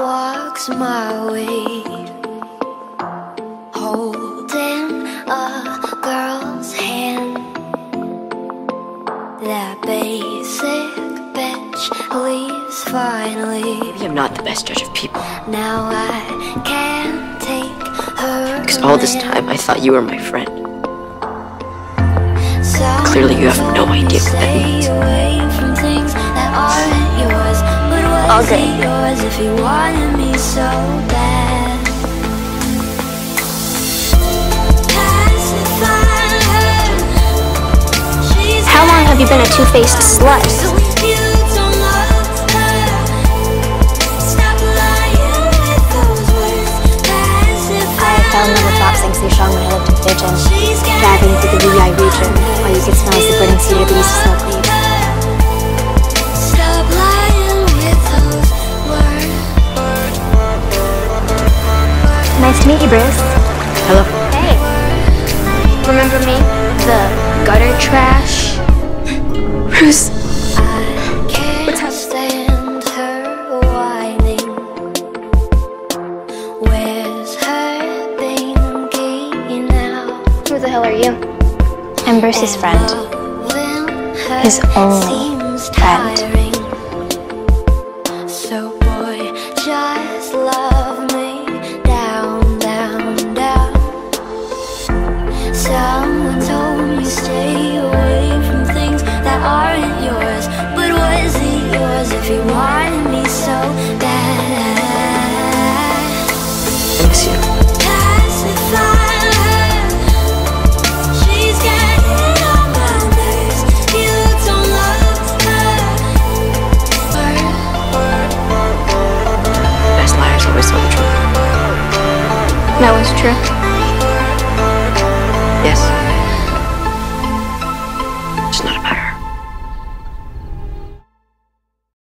it's my way. Holding a girl's hand. That basic bitch leaves finally. Maybe I'm not the best judge of people. Now I can't take her. Because all this time I thought you were my friend. Clearly you have no idea what that means. All good. yours if you wanted me so bad? Pacify her. She's How long have you been a two-faced slut? So if you don't love her, stop lying with those words. Pacify I fell in love with boxing Sushong when I lived in Beijing. Meet you, Bruce. Hello? Hey. Remember me? The gutter trash? Bruce. I can't stand her whining. Where's her pinky now? Who the hell are you? I'm Bruce's friend. His only friend. Stay away from things that aren't yours. But was it yours if you wanted me so bad? I miss you. Pacify her. She's getting on my nerves. You don't love her. Best liars always tell the truth. That was true.